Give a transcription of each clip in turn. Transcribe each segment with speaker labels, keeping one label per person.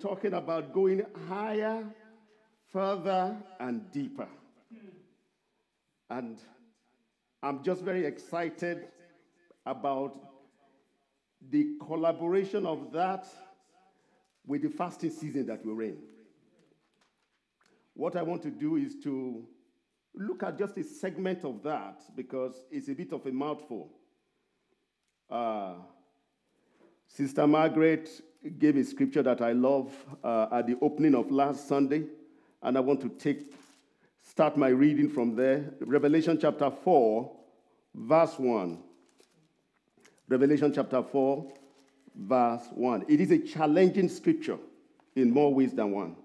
Speaker 1: talking about going higher, further, and deeper. And I'm just very excited about the collaboration of that with the fasting season that we're in. What I want to do is to look at just a segment of that because it's a bit of a mouthful. Uh, Sister Margaret gave a scripture that I love uh, at the opening of last Sunday, and I want to take start my reading from there. Revelation chapter 4, verse 1. Revelation chapter 4, verse 1. It is a challenging scripture in more ways than one.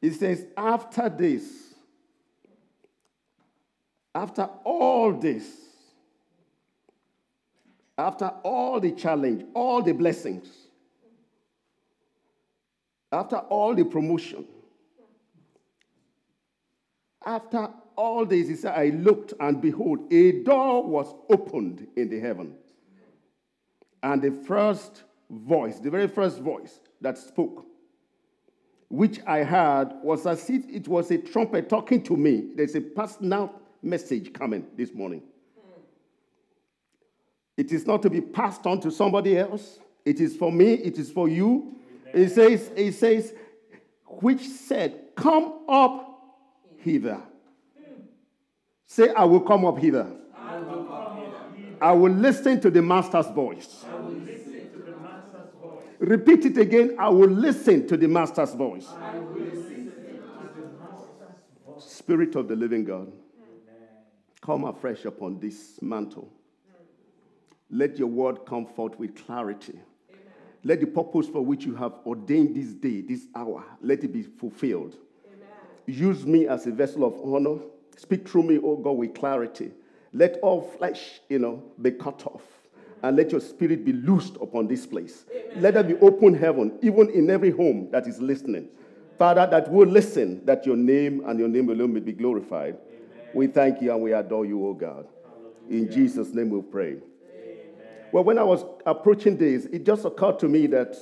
Speaker 1: It says, After this, after all this, after all the challenge, all the blessings, after all the promotion, after all this, he said, I looked and behold, a door was opened in the heaven. And the first voice, the very first voice that spoke, which I heard, was as if it was a trumpet talking to me. There's a personal message coming this morning. It is not to be passed on to somebody else. It is for me, it is for you. It says, it says, which said, Come up hither. Say, I will come up hither. I will, come hither. I will listen to the master's voice. Repeat it again. I will listen to the master's voice. I will listen to the master's voice. Spirit of the living God, come afresh upon this mantle. Let your word come forth with clarity. Let the purpose for which you have ordained this day, this hour, let it be fulfilled. Use me as a vessel of honor. Speak through me, oh God, with clarity. Let all flesh, you know, be cut off. And let your spirit be loosed upon this place. Amen. Let there be open heaven, even in every home that is listening. Father, that will listen, that your name and your name alone may be glorified. Amen. We thank you and we adore you, oh God. In Jesus' name we pray. Well, when I was approaching this, it just occurred to me that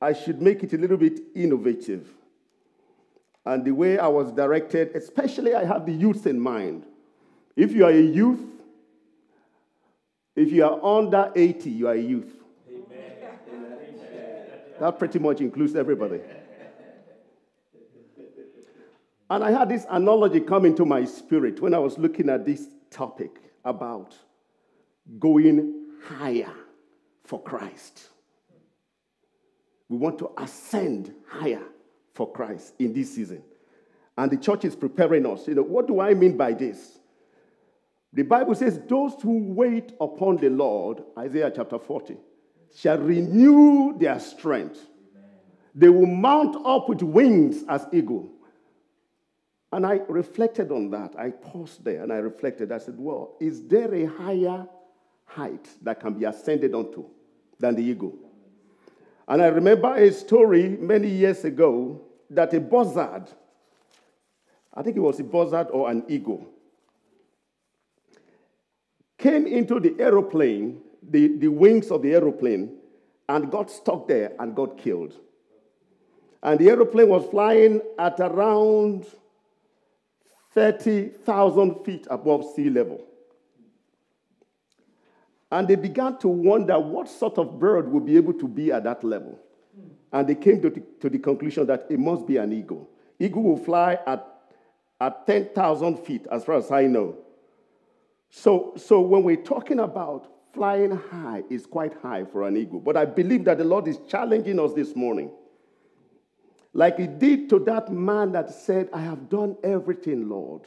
Speaker 1: I should make it a little bit innovative and the way I was directed, especially I have the youth in mind. If you are a youth, if you are under 80, you are a youth. Amen. That pretty much includes everybody. And I had this analogy come into my spirit when I was looking at this topic about going higher for Christ. We want to ascend higher for Christ in this season. And the church is preparing us. You know, what do I mean by this? The Bible says, Those who wait upon the Lord, Isaiah chapter 40, shall renew their strength. They will mount up with wings as eagle. And I reflected on that. I paused there and I reflected. I said, Well, is there a higher height that can be ascended onto than the eagle? And I remember a story many years ago that a buzzard, I think it was a buzzard or an eagle, came into the aeroplane, the, the wings of the aeroplane, and got stuck there and got killed. And the aeroplane was flying at around 30,000 feet above sea level. And they began to wonder what sort of bird would be able to be at that level. And they came to the, to the conclusion that it must be an eagle. Eagle will fly at, at 10,000 feet, as far as I know. So, so when we're talking about flying high, it's quite high for an eagle. But I believe that the Lord is challenging us this morning. Like he did to that man that said, I have done everything, Lord.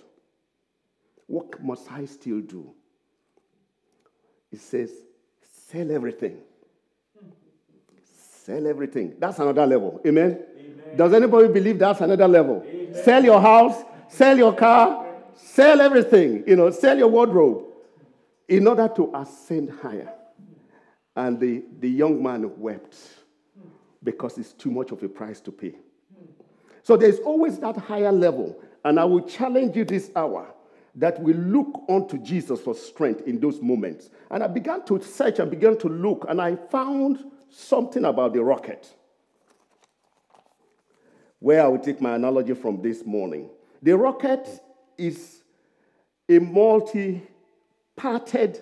Speaker 1: What must I still do? It says, sell everything. Sell everything. That's another level. Amen? Amen. Does anybody believe that's another level? Amen. Sell your house, sell your car, sell everything. You know, sell your wardrobe in order to ascend higher. And the, the young man wept because it's too much of a price to pay. So there's always that higher level. And I will challenge you this hour that we look unto Jesus for strength in those moments. And I began to search and began to look, and I found something about the rocket. Where I will take my analogy from this morning. The rocket is a multi parted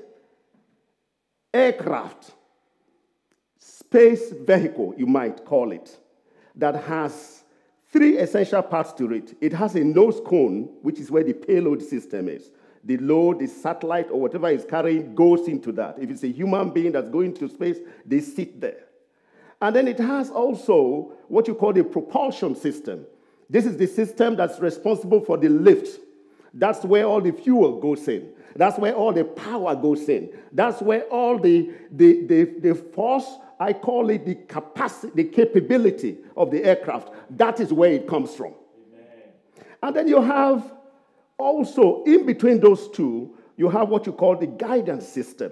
Speaker 1: aircraft, space vehicle, you might call it, that has three essential parts to it. It has a nose cone, which is where the payload system is. The load, the satellite, or whatever is carrying goes into that. If it's a human being that's going to space, they sit there. And then it has also what you call the propulsion system. This is the system that's responsible for the lift. That's where all the fuel goes in. That's where all the power goes in. That's where all the, the, the, the force, I call it the capacity, the capability of the aircraft. That is where it comes from. Amen. And then you have also, in between those two, you have what you call the guidance system.